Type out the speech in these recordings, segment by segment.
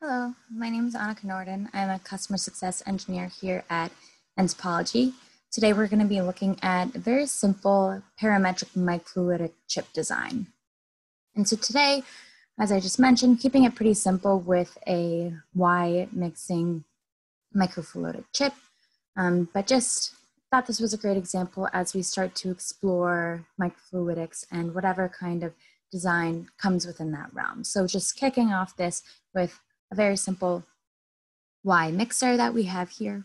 Hello, my name is Annika Norden. I'm a customer success engineer here at nTopology. Today we're going to be looking at a very simple parametric microfluidic chip design. And so today, as I just mentioned, keeping it pretty simple with a Y mixing microfluidic chip, um, but just thought this was a great example as we start to explore microfluidics and whatever kind of design comes within that realm. So just kicking off this with a very simple Y mixer that we have here.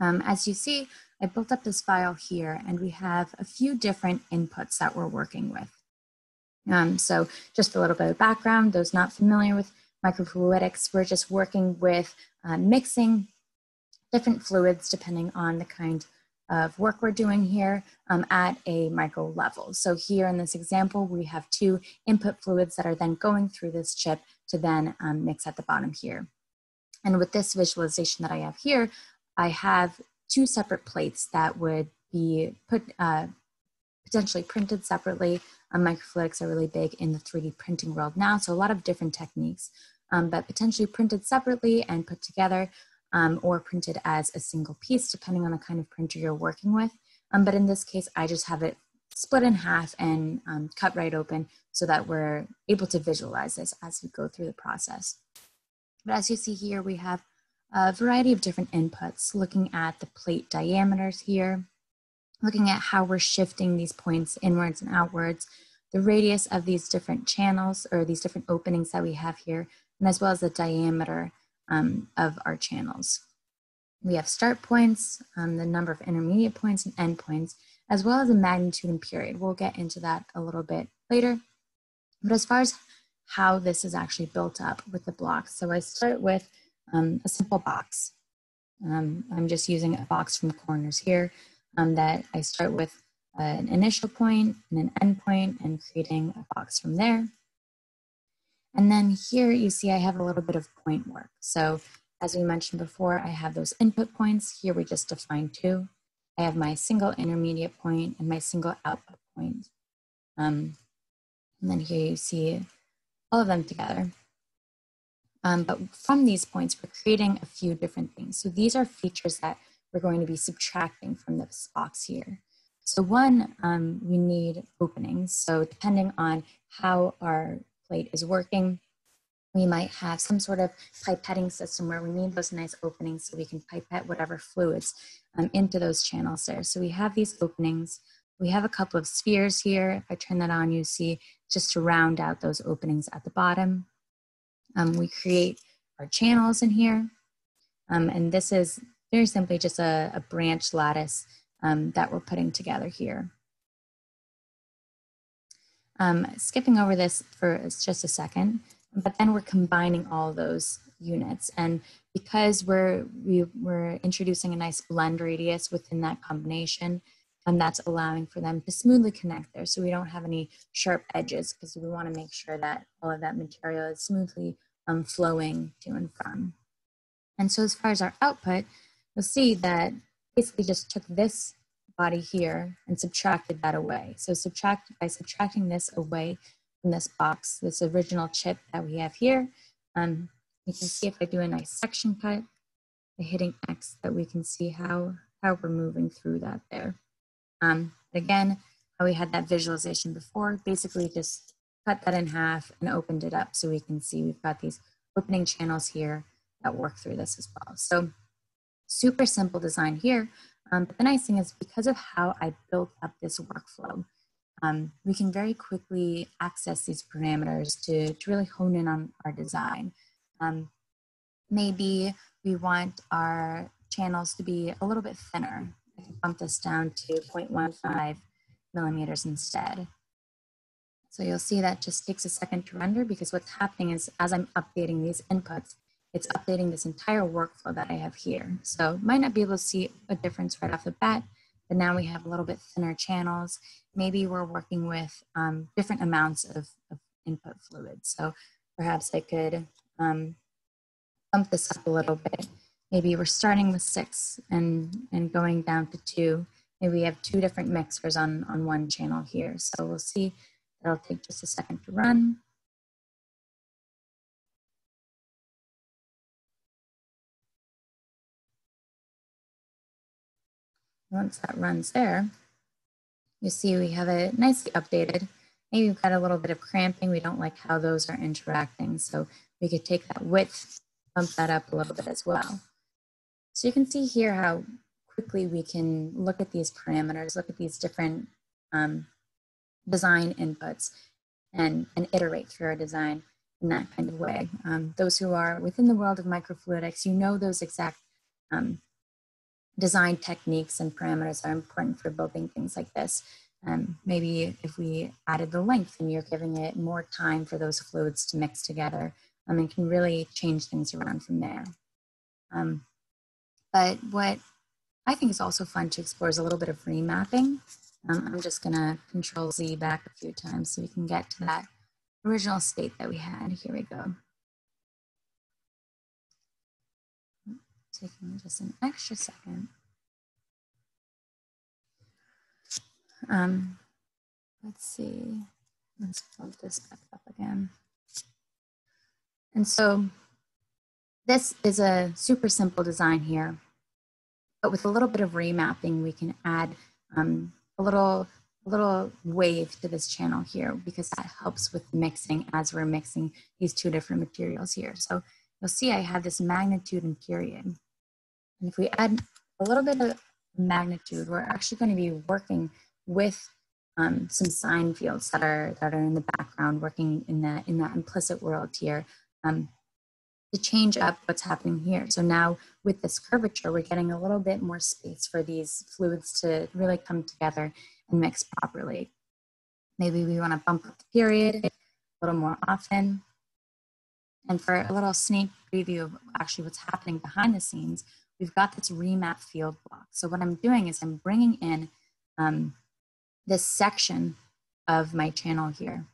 Um, as you see, I built up this file here and we have a few different inputs that we're working with. Um, so just a little bit of background, those not familiar with microfluidics, we're just working with uh, mixing different fluids depending on the kind of work we're doing here um, at a micro level. So here in this example, we have two input fluids that are then going through this chip to then um, mix at the bottom here. And with this visualization that I have here, I have two separate plates that would be put uh, potentially printed separately. Um, microfluidics are really big in the 3D printing world now, so a lot of different techniques, um, but potentially printed separately and put together um, or printed as a single piece, depending on the kind of printer you're working with. Um, but in this case, I just have it split in half and um, cut right open so that we're able to visualize this as we go through the process. But as you see here, we have a variety of different inputs, looking at the plate diameters here, looking at how we're shifting these points inwards and outwards, the radius of these different channels or these different openings that we have here, and as well as the diameter um, of our channels. We have start points, um, the number of intermediate points and end points, as well as a magnitude and period. We'll get into that a little bit later. But as far as how this is actually built up with the blocks, so I start with um, a simple box. Um, I'm just using a box from corners here um, that I start with uh, an initial point and an end point and creating a box from there. And then here you see I have a little bit of point work. So as we mentioned before, I have those input points. Here we just define two. I have my single intermediate point and my single output point. Um, and then here you see all of them together. Um, but from these points, we're creating a few different things. So these are features that we're going to be subtracting from this box here. So one, um, we need openings. So depending on how our plate is working, we might have some sort of pipetting system where we need those nice openings so we can pipette whatever fluids um, into those channels there. So we have these openings. We have a couple of spheres here. If I turn that on, you see just to round out those openings at the bottom. Um, we create our channels in here. Um, and this is very simply just a, a branch lattice um, that we're putting together here. Um, skipping over this for just a second, but then we're combining all those units. And because we're, we, are we are introducing a nice blend radius within that combination, and that's allowing for them to smoothly connect there so we don't have any sharp edges because we want to make sure that all of that material is smoothly um, flowing to and from. And so as far as our output, you'll see that basically just took this body here and subtracted that away. So subtract by subtracting this away from this box, this original chip that we have here, um, you can see if I do a nice section cut by hitting X that we can see how, how we're moving through that there. Um, again, how we had that visualization before, basically just cut that in half and opened it up so we can see we've got these opening channels here that work through this as well. So super simple design here, um, but the nice thing is because of how I built up this workflow, um, we can very quickly access these parameters to, to really hone in on our design. Um, maybe we want our channels to be a little bit thinner. I can bump this down to 0.15 millimeters instead. So you'll see that just takes a second to render because what's happening is as I'm updating these inputs, it's updating this entire workflow that I have here. So might not be able to see a difference right off the bat, but now we have a little bit thinner channels. Maybe we're working with um, different amounts of, of, input fluid. So perhaps I could um, bump this up a little bit. Maybe we're starting with six and, and going down to two. Maybe we have two different mixers on, on one channel here. So we'll see, that'll take just a second to run. Once that runs there, you see we have it nicely updated. Maybe we've got a little bit of cramping. We don't like how those are interacting. So we could take that width, bump that up a little bit as well. So you can see here how quickly we can look at these parameters, look at these different um, design inputs and, and iterate through our design in that kind of way. Um, those who are within the world of microfluidics, you know those exact um, design techniques and parameters are important for building things like this. Um, maybe if we added the length and you're giving it more time for those fluids to mix together, um, and can really change things around from there. Um, but what I think is also fun to explore is a little bit of remapping. Um, I'm just gonna control Z back a few times so we can get to that original state that we had. Here we go. Taking just an extra second. Um, let's see, let's plug this back up again. And so this is a super simple design here, but with a little bit of remapping, we can add um, a little little wave to this channel here because that helps with mixing as we're mixing these two different materials here. So you'll see I have this magnitude and period. And if we add a little bit of magnitude, we're actually going to be working with um, some sign fields that are that are in the background, working in that in that implicit world here um, to change up what's happening here. So now with this curvature, we're getting a little bit more space for these fluids to really come together and mix properly. Maybe we want to bump up the period a little more often. And for a little sneak preview of actually what's happening behind the scenes, we've got this remap field block. So what I'm doing is I'm bringing in um, this section of my channel here.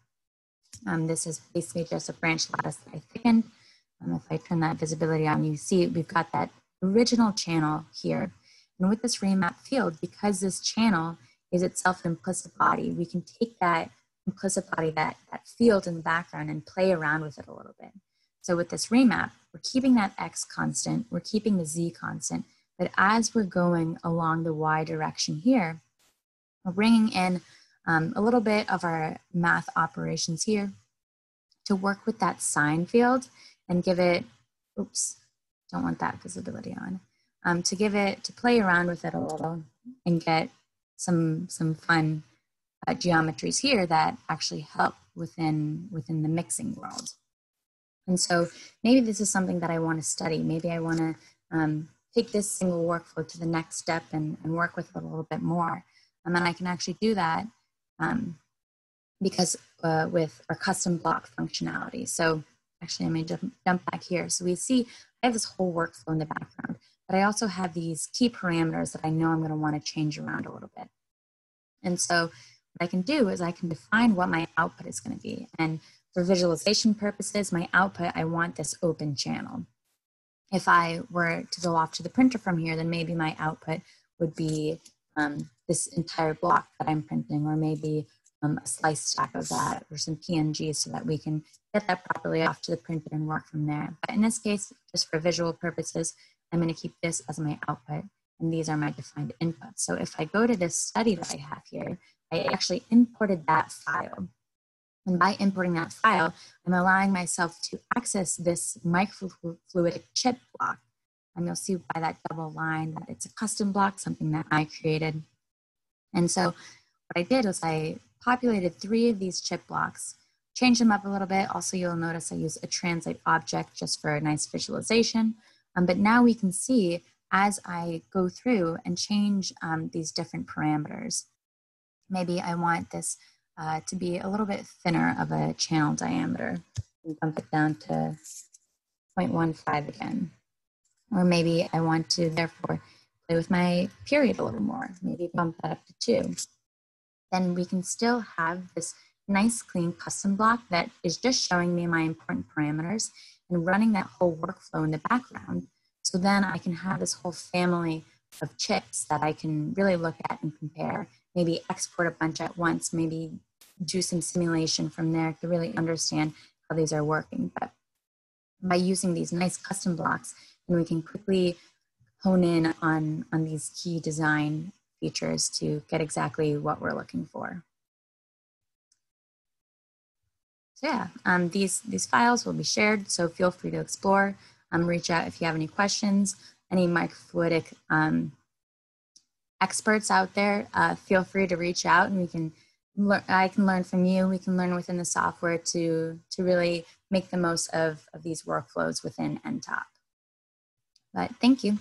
Um, this is basically just a branch lattice that I thickened. Um, if I turn that visibility on, you see we've got that original channel here. And with this remap field, because this channel is itself an implicit body, we can take that implicit body, that, that field in the background and play around with it a little bit. So with this remap, we're keeping that X constant, we're keeping the Z constant, but as we're going along the Y direction here, we're bringing in um, a little bit of our math operations here to work with that sign field and give it, oops, don't want that visibility on, um, to give it, to play around with it a little and get some, some fun uh, geometries here that actually help within, within the mixing world. And so maybe this is something that I want to study. Maybe I want to um, take this single workflow to the next step and, and work with it a little bit more. And then I can actually do that um, because uh, with our custom block functionality. So actually, I may jump, jump back here. So we see I have this whole workflow in the background, but I also have these key parameters that I know I'm going to want to change around a little bit. And so what I can do is I can define what my output is going to be. And for visualization purposes, my output, I want this open channel. If I were to go off to the printer from here, then maybe my output would be um, this entire block that I'm printing, or maybe um, a slice stack of that, or some PNGs so that we can get that properly off to the printer and work from there. But in this case, just for visual purposes, I'm going to keep this as my output, and these are my defined inputs. So if I go to this study that I have here, I actually imported that file. And by importing that file, I'm allowing myself to access this microfluidic chip block and you'll see by that double line that it's a custom block, something that I created. And so what I did was I populated three of these chip blocks, changed them up a little bit. Also, you'll notice I use a translate object just for a nice visualization. Um, but now we can see as I go through and change um, these different parameters. Maybe I want this uh, to be a little bit thinner of a channel diameter. Bump it down to 0.15 again. Or maybe I want to therefore play with my period a little more, maybe bump that up to two. Then we can still have this nice clean custom block that is just showing me my important parameters and running that whole workflow in the background. So then I can have this whole family of chips that I can really look at and compare, maybe export a bunch at once, maybe do some simulation from there to really understand how these are working. But by using these nice custom blocks, and we can quickly hone in on, on these key design features to get exactly what we're looking for. So yeah, um, these, these files will be shared, so feel free to explore, um, reach out if you have any questions, any microfluidic um, experts out there, uh, feel free to reach out and we can learn, I can learn from you, we can learn within the software to, to really make the most of, of these workflows within nTop. But thank you.